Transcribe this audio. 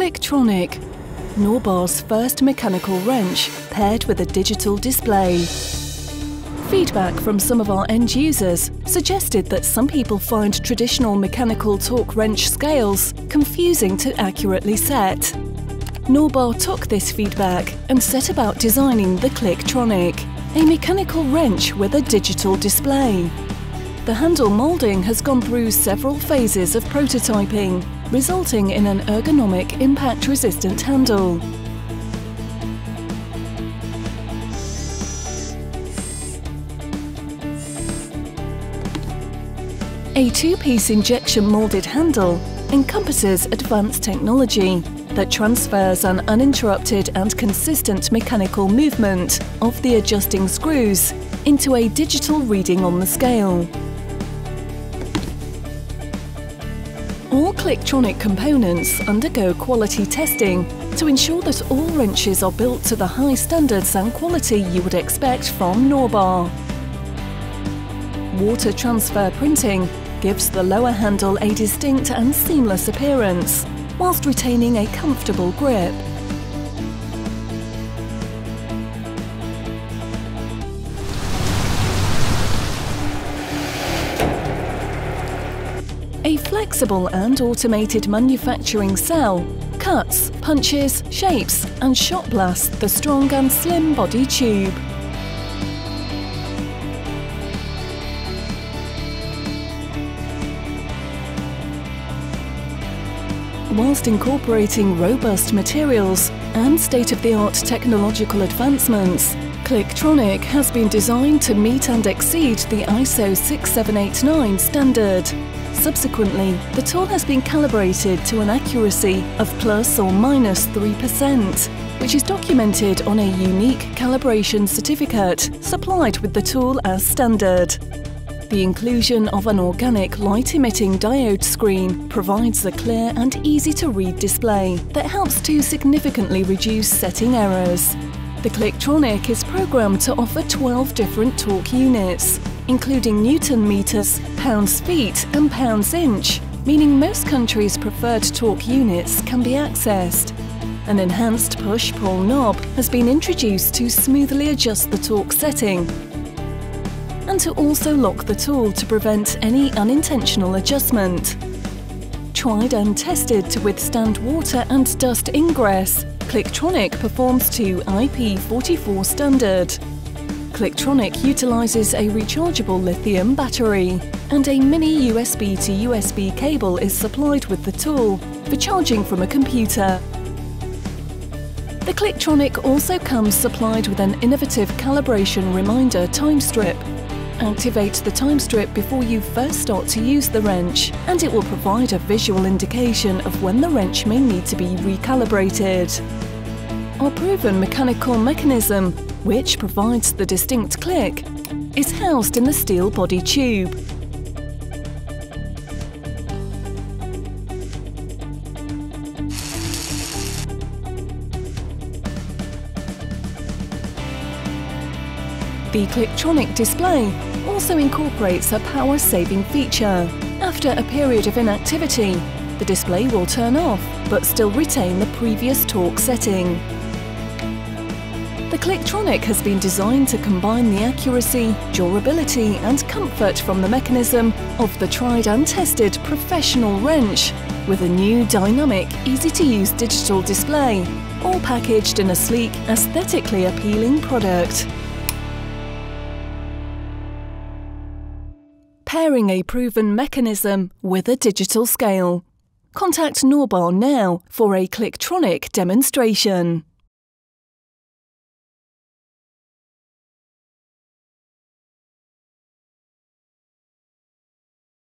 ClickTronic, Norbar's first mechanical wrench paired with a digital display. Feedback from some of our end users suggested that some people find traditional mechanical torque wrench scales confusing to accurately set. Norbar took this feedback and set about designing the ClickTronic, a mechanical wrench with a digital display. The handle moulding has gone through several phases of prototyping, resulting in an ergonomic impact-resistant handle. A two-piece injection moulded handle encompasses advanced technology that transfers an uninterrupted and consistent mechanical movement of the adjusting screws into a digital reading on the scale. All ClickTronic components undergo quality testing to ensure that all wrenches are built to the high standards and quality you would expect from Norbar. Water transfer printing gives the lower handle a distinct and seamless appearance, whilst retaining a comfortable grip. Flexible and automated manufacturing cell cuts, punches, shapes and shot blasts the strong and slim body tube. Whilst incorporating robust materials and state-of-the-art technological advancements, ClickTronic has been designed to meet and exceed the ISO 6789 standard. Subsequently, the tool has been calibrated to an accuracy of plus or minus 3%, which is documented on a unique calibration certificate supplied with the tool as standard. The inclusion of an organic light-emitting diode screen provides a clear and easy-to-read display that helps to significantly reduce setting errors. The ClickTronic is programmed to offer 12 different torque units, including newton meters, pounds feet and pounds inch, meaning most countries' preferred torque units can be accessed. An enhanced push-pull knob has been introduced to smoothly adjust the torque setting and to also lock the tool to prevent any unintentional adjustment. Tried and tested to withstand water and dust ingress, ClickTronic performs to IP44 standard. ClickTronic utilises a rechargeable lithium battery, and a mini USB to USB cable is supplied with the tool for charging from a computer. The ClickTronic also comes supplied with an innovative calibration reminder time strip Activate the time strip before you first start to use the wrench and it will provide a visual indication of when the wrench may need to be recalibrated. Our proven mechanical mechanism, which provides the distinct click, is housed in the steel body tube. The ClickTronic display also incorporates a power-saving feature. After a period of inactivity, the display will turn off, but still retain the previous torque setting. The ClickTronic has been designed to combine the accuracy, durability and comfort from the mechanism of the tried and tested professional wrench with a new dynamic, easy-to-use digital display, all packaged in a sleek, aesthetically appealing product. Pairing a proven mechanism with a digital scale. Contact Norbar now for a ClickTronic demonstration.